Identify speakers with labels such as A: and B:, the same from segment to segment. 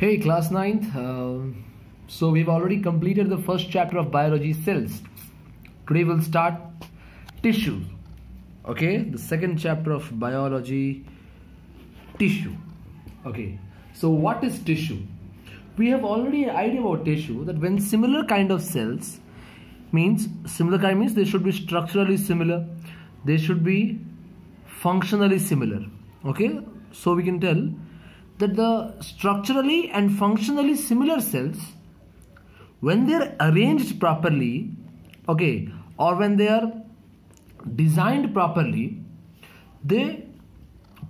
A: Hey, class 9th. Uh, so, we've already completed the first chapter of biology cells. Today, we'll start tissue. Okay, the second chapter of biology tissue. Okay, so what is tissue? We have already an idea about tissue that when similar kind of cells means similar kind means they should be structurally similar, they should be functionally similar. Okay, so we can tell that the structurally and functionally similar cells when they are arranged properly okay or when they are designed properly they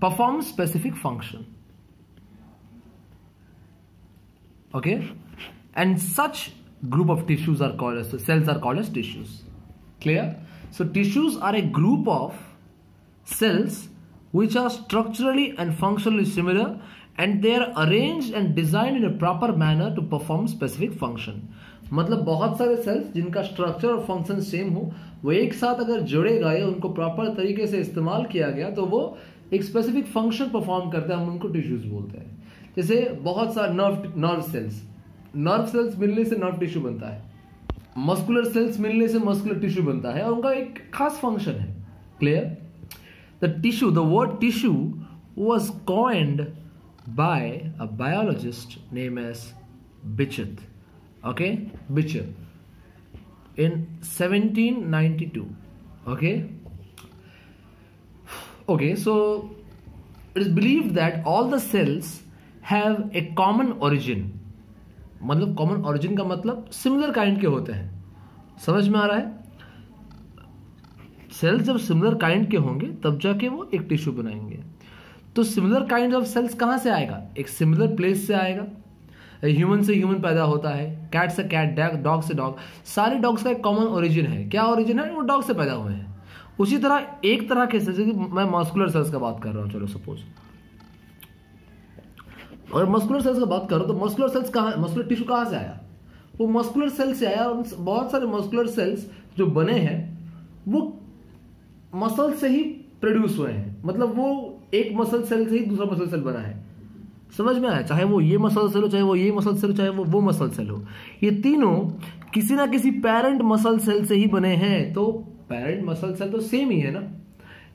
A: perform specific function. Okay? And such group of tissues are called as cells are called as tissues. Clear? So tissues are a group of cells which are structurally and functionally similar and they are arranged and designed in a proper manner to perform specific function. मतलब बहुत सारे sales जिनका structure और function same हो, वो एक साथ अगर जुड़े गए, उनको प्रॉपर तरीके से इस्तेमाल किया गया तो वो एक स्पेसिफिक फ़ंक्शन परफॉर्म करते हैं, हम उनको टिश्यूज बोलते हैं। जैसे बहुत सारे nerve nerve cells nerve cells मिलने से नर्व टिश्यू बनता है। मस्कुलर सेल्स मिलने से मस्कुलर टिश्यू बनता है, और उनका एक खास फ़ंक्शन है। Clear the tissue the word tissue was coined by a biologist named as Bichet. Okay, Bichet in 1792. Okay, okay, so it is believed that all the cells have a common origin. मतलब common origin का मतलब similar kind के होते हैं समझ में आ रहा है सेल्स जब सिमिलर काइंड के होंगे तब जाके वो एक टिश्यू बनाएँगे तो सिमिलर काइंड ऑफ़ सेल्स कहाँ से आएगा? एक सिमिलर प्लेस से आएगा। ह्यूमन से ह्यूमन पैदा होता है कैट से कैट डॉग से डॉग सारे डॉग्स का एक कॉमन ओरिजिन है। क्या ओरिजिन है? वो डॉग से पैदा हुए हैं। उसी तरह, एक तरह के सेल्स मैं मस्कुलर सेल्स का बात कर रहा हूँ, चलो सपोज़ अगर मस्कुलर सेल्स का बात करो तो मस्कुलर सेल्स कहा मस्कुलर टिश्यू कहाँ से आया? वो मस्कुलर सेल से आया, और बहुत सारे मस्कुलर सेल्स जो बने हैं, वो मसल से ही प्रोड्यूस हुए हैं। मतलब वो एक मसल सेल से ही दूसरा मसल सेल बना है। समझ में आया? चाहे वो ये मसल सेल हो, चाहे वो ये मसल सेल हो, चाहे वो वो मसल सेल हो। ये तीनों किसी ना किसी पेरेंट मसल सेल से ही बने हैं तो पेरेंट मसल सेल तो सेम ही है ना?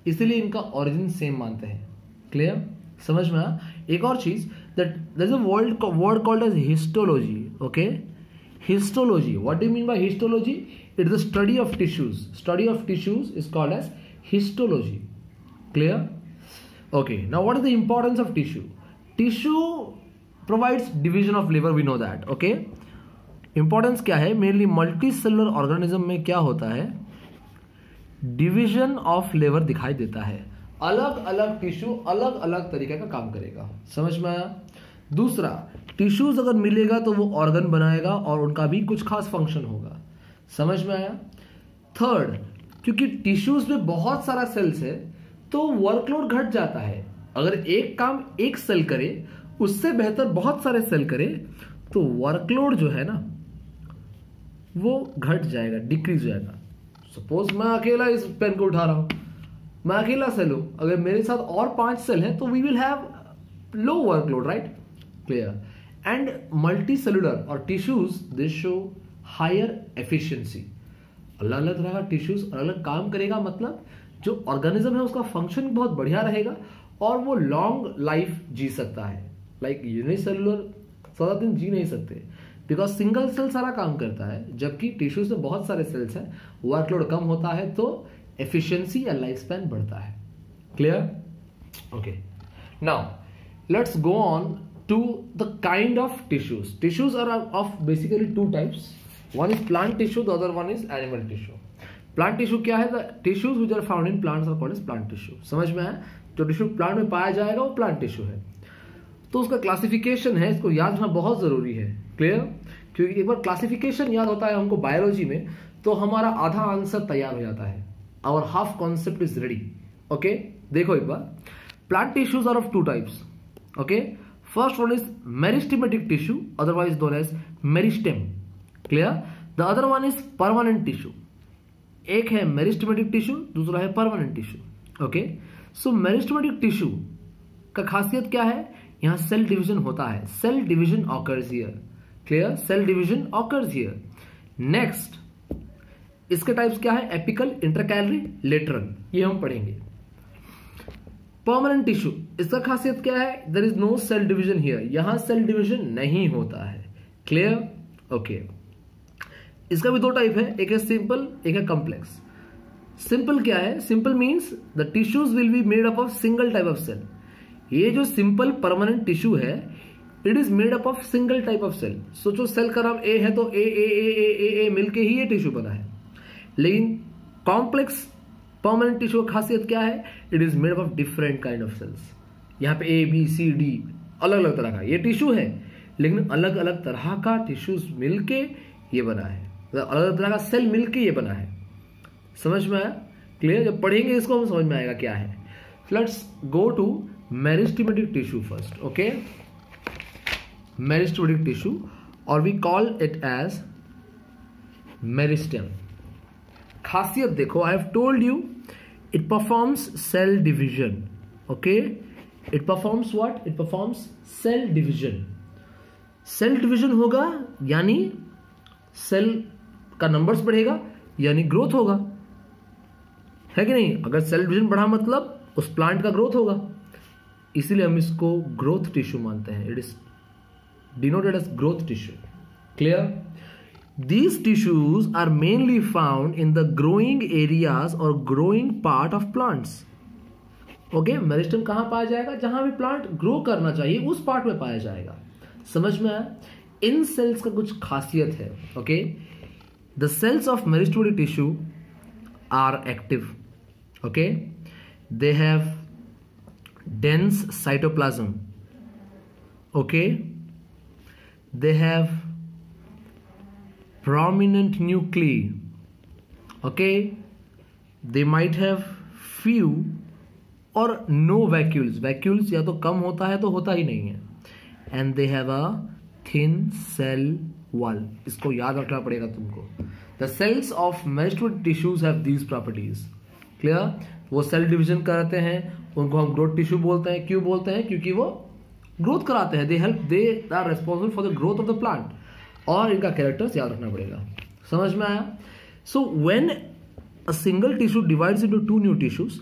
A: इसलिए इनका ओरिजिन सेम मानते हैं। क्लियर समझ में आया? एक और चीज़ that there is a world word called as histology okay histology what do mean by histology it the study of tissues study of tissues is called as histology clear? Okay, now what is the importance of tissue? Tissue provides division of labor we know that, okay? Importance क्या है? Mainly multi cellular organism में क्या होता है? Division of labour दिखाई देता है। अलग अलग टिश्यू अलग अलग तरीके का काम करेगा। समझ में आया? दूसरा टिश्यूज अगर मिलेगा तो वो ऑर्गन बनाएगा और उनका भी कुछ खास फ़ंक्शन होगा। समझ में आया? थर्ड क्योंकि टिश्यूज में बहुत सारा सेल्स है तो वर्कलोड घट जाता है। अगर एक काम एक सेल करे, उससे बेहतर बहुत सारे सेल करे तो वर्कलोड जो है ना, वो घट जाएगा डिक्रीज हो जाएगा। सपोज़ मैं अकेला इस पेन को उठा रहा हूँ। मैं अकेला सेल हूँ। अगर मेरे साथ और पाँच सेल हैं तो we will have low workload right clear and multi cellular और tissues this show higher efficiency अलग अलग तरह का टिश्यूज अलग अलग काम करेगा मतलब जो ऑर्गेनिज्म है, उसका फ़ंक्शन बहुत बढ़िया रहेगा और वो लॉन्ग लाइफ जी सकता है। लाइक यूनिसेलुलर ज़्यादा दिन जी नहीं सकते। बिकॉज़ सिंगल सेल सारा काम करता है, जबकि टिश्यूज में बहुत सारे सेल्स हैं वर्कलोड कम होता है तो एफिशिएंसी या लाइफ स्पैन बढ़ता है। Clear okay now let's go on to the kind of tissues tissues are of basically two types one is plant tissue the other one is animal tissue plant tissue क्या है? Tissues which are found in plants are called plant tissue समझ में आया? जो tissue plant में पाया जाएगा वो प्लांट टिश्यू है। तो उसका क्लासिफिकेशन है, इसको याद रखना बहुत ज़रूरी है। क्लियर क्योंकि एक बार क्लासिफिकेशन याद होता है हमको बायोलॉजी में तो हमारा आधा आंसर तैयार हो जाता है। Our half concept is ready okay देखो एक बार। Plant tissues are of two types okay first one is meristematic tissue otherwise known as meristem clear the other one is permanent tissue एक है मेरिस्टमेटिक टिश्यू, दूसरा है permanent tissue, okay? So meristematic tissue का खासियत क्या है? यहाँ cell division होता है। Cell division occurs here clear cell division occurs here next इसके टाइप्स क्या है? एपिकल इंटरकैलरी लेटरल ये हम पढ़ेंगे। परमानेंट टिश्यू इसका खासियत क्या है? There is no cell division here यहाँ सेल डिवीज़न नहीं होता है। क्लियर ओके इसका भी दो टाइप है, एक है सिंपल एक है कॉम्प्लेक्स सिंपल क्या है? Simple means the tissues will be made up of single type of cell ये जो सिंपल परमानेंट टिश्यू है it is made up of single type of cell सोचो सेल का नाम ए है तो ए ए ए ए ए ए मिलके ही ये टिश्यू बना है. लेकिन कॉम्प्लेक्स परमानेंट टिश्यू की खासियत क्या है? It is made up of different kind of cells यहाँ पे ए बी सी डी अलग अलग तरह का ये टिश्यू है. लेकिन अलग अलग तरह का टिश्यूज मिलके ये बना है. अलग अलग तरह का सेल मिलके ये बना है। समझ में आया? क्लियर जब पढ़ेंगे इसको, हम समझ में आएगा क्या है। Let's go to meristematic tissue first okay meristematic tissue और we call it as meristem खासियत देखो I have told you it performs cell division okay it performs what it performs cell division cell division होगा, यानी cell का numbers बढ़ेगा, यानी growth होगा। है कि नहीं? अगर सेल डिविजन बढ़ा मतलब उस प्लांट का ग्रोथ होगा। इसीलिए हम इसको ग्रोथ टिश्यू मानते हैं। It is denoted as growth tissue clear These tissues are mainly found in the growing areas or growing part of plants. Okay meristem कहाँ पाया जाएगा? जहाँ भी प्लांट ग्रो करना चाहिए, उस पार्ट में पाया जाएगा। समझ में आया? इन सेल्स का कुछ खासियत है okay the cells of meristematic tissue are active okay they have dense cytoplasm okay they have prominent nuclei okay they might have few और नो वैक्यूल्स वैक्यूल्स या तो कम होता है तो होता ही नहीं है and they have a thin cell Wall इसको याद रखना पड़ेगा तुमको। The cells of मेस्टोड tissues have these properties clear वो सेल डिवीज़न कराते हैं, उनको हम ग्रोथ टिश्यू बोलते हैं। क्यों बोलते हैं? क्योंकि वो ग्रोथ कराते हैं। They help they are responsible for the growth of the plant और इनका कैरेक्टर्स याद रखना पड़ेगा। समझ में आया? So when a single tissue divides into two new tissues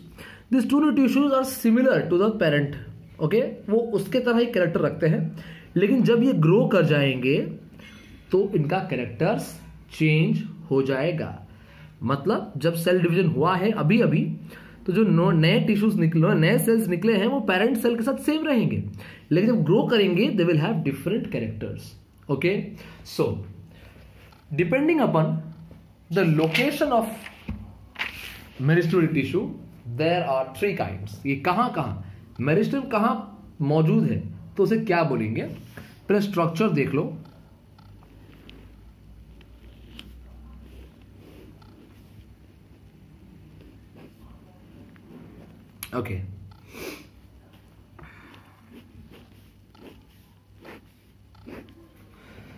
A: this two new tissues are similar to the parent okay वो उसके तरह ही कैरेक्टर रखते हैं। लेकिन जब ये ग्रो कर जाएँगे तो इनका कैरेक्टर्स चेंज हो जाएगा। मतलब जब सेल डिवीज़न हुआ है अभी अभी तो जो नए टिश्यूज निकले, नए सेल्स निकले हैं, वो पेरेंट सेल के साथ सेम रहेंगे। लेकिन जब ग्रो करेंगे they will have different characters okay? So, depending upon the location of meristematic tissue there are three kind ये कहाँ कहाँ मेरिस्टम कहाँ मौजूद है? तो उसे क्या बोलेंगे? पहले स्ट्रक्चर देख लो। Okay.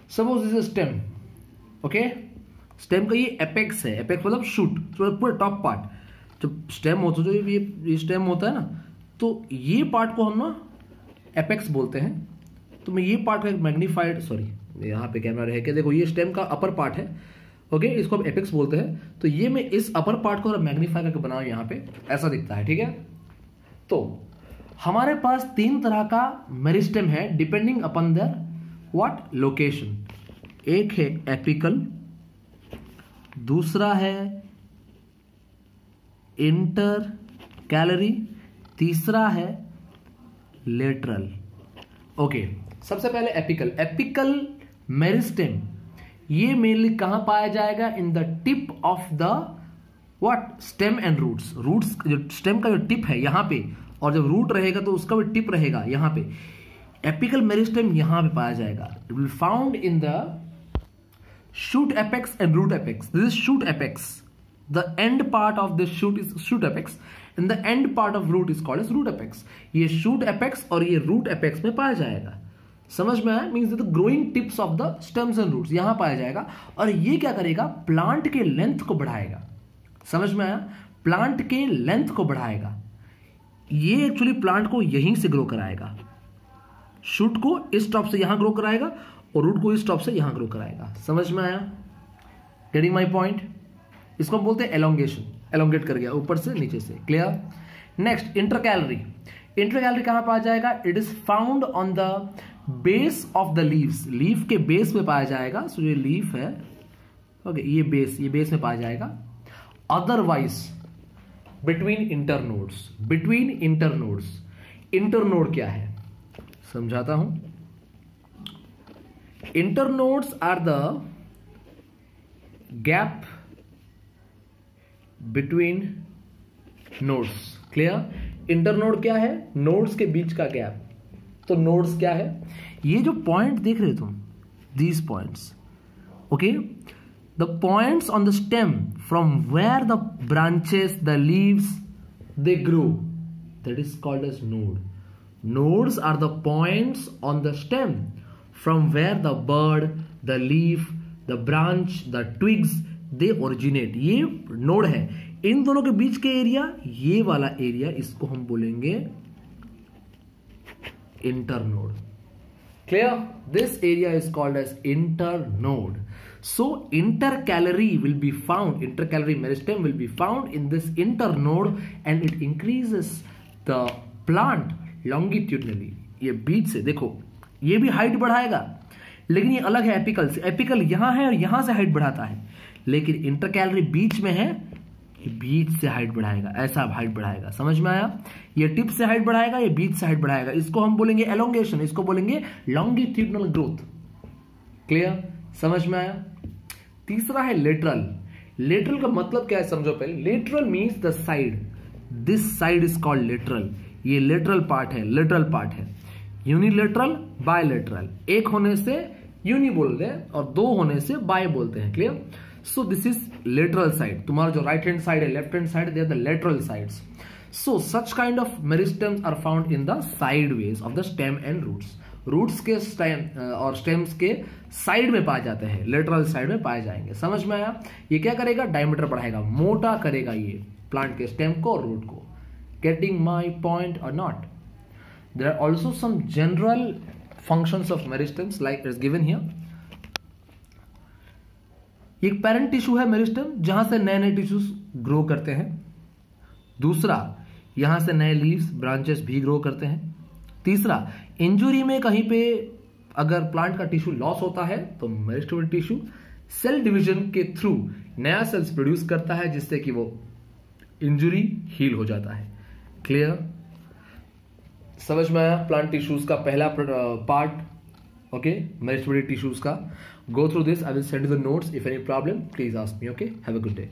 A: Suppose is stem okay stem का ये एपेक्स है. एपेक्स मतलब शूट पूरा टॉप पार्ट जब स्टेम होता है, जो ये ये स्टेम होता है ना तो ये पार्ट को हम ना एपेक्स बोलते हैं. तो मैं ये पार्ट का मैग्नीफाइड सॉरी यहाँ पे कैमरा रह के देखो, ये स्टेम का अपर पार्ट है. ओके इसको हम एपेक्स बोलते हैं. तो ये मैं इस अपर पार्ट को मैग्नीफाई करके बनाऊ यहाँ पे. ऐसा दिखता है, ठीक है? तो हमारे पास तीन तरह का मेरिस्टेम है depending upon the what location एक है एपिकल दूसरा है इंटर कैलरी तीसरा है लेटरल ओके सबसे पहले एपिकल एपिकल मेरिस्टेम ये मेनली कहाँ पाया जाएगा? In the tip of the what stem and roots roots जो स्टेम का जो टिप है, यहाँ पे और जब रूट रहेगा तो उसका भी टिप रहेगा यहाँ पे। एपिकल मेरिस्टेम यहाँ पे पाया जाएगा। Found in the shoot apex and root apex. This is shoot apex. The end part of this shoot is shoot apex and the end part of root is called as root apex. ये shoot apex और ये root apex में पाया जाएगा। समझ में आया? Means the growing tips of the stems and roots यहाँ पाया जाएगा। और ये क्या करेगा? प्लांट के लेंथ को बढ़ाएगा। समझ में आया? प्लांट के लेंथ को बढ़ाएगा। ये एक्चुअली प्लांट को यहीं से ग्रो कराएगा। शूट को इस टॉप से यहाँ ग्रो कराएगा और रूट को इस टॉप से यहाँ ग्रो कराएगा। समझ में आया? गेटिंग माई पॉइंट इसको हम बोलते हैं एलोंगेशन एलोंगेट कर गया ऊपर से नीचे से। क्लियर नेक्स्ट इंटरकैलरी इंटरकैलरी कहाँ पाया जाएगा? It is found on the base of the leaves leaf के बेस में पाया जाएगा। सो ये लीफ है। ओके okay, ये बेस ये बेस में पाया जाएगा। Otherwise between internodes between internodes internode क्या है? समझाता हूँ. Internodes are the gap between nodes clear internode क्या है? नोड्स के बीच का गैप तो नोड्स क्या है? ये जो पॉइंट देख रहे तुम these points okay the points on the stem from where the branches the leaves they grow that is called as node nodes are the points on the stem from where the bird the leaf the branch the twigs they originate ये node है इन दोनों के बीच के area ये वाला area इसको हम बोलेंगे internode clear this area is called as internode so, intercalary will be found, intercalary meristem will be found in this internode and it increases the plant longitudinally. ये बीच से, देखो, ये भी हाइट बढ़ाएगा, लेकिन ये अलग है एपिकल से। एपिकल यहाँ है और यहाँ से हाइट बढ़ाता है, लेकिन इंटरकैलरी बीच में है, ये बीच से हाइट बढ़ाएगा, ऐसा हाइट बढ़ाएगा। समझ में आया? ये टिप से हाइट बढ़ाएगा, ये बीच से हाइट बढ़ाएगा। इसको हम बोलेंगे एलोंगेशन इसको बोलेंगे लॉन्गिट्यूडनल ग्रोथ क्लियर समझ में आया? तीसरा है लेटरल लेटरल का मतलब क्या है समझो पहले? Lateral means the side this side is called lateral ये लेटरल पार्ट है लेटरल पार्ट है. यूनिलेटरल बायलेटरल एक होने से यूनि बोलते हैं और दो होने से बाय बोलते हैं clear so this is lateral side तुम्हारा जो राइट हैंड साइड है left hand side they are the lateral sides so such kind of meristems are found in the sideways of the stem and roots के stem और stems के side में पाए जाते हैं, लेटरल साइड में पाए जाएँगे। समझ में आया? ये क्या करेगा? डायमीटर बढ़ाएगा। मोटा करेगा ये प्लांट के स्टेम को और रूट को। Getting my point or not? There are also some general functions of meristems, like is given here. एक पेरेंट टिश्यू है मेरिस्टम जहाँ से नए नए टिश्यूज ग्रो करते हैं। दूसरा, यहाँ से नए लीव्स ब्रांचेस भी ग्रो करते हैं। तीसरा इंजुरी में कहीं पे अगर प्लांट का टिश्यू लॉस होता है तो मेरिस्टोमल टिश्यू सेल डिवीज़न के थ्रू नया सेल्स प्रोड्यूस करता है, जिससे कि वो इंजुरी हील हो जाता है। क्लियर समझ में आया? प्लांट टिश्यूज का पहला पार्ट ओके मेरिस्टोमल टिश्यूज का। Go through this I will send the the if any problem please ask me, okay? Have a good day.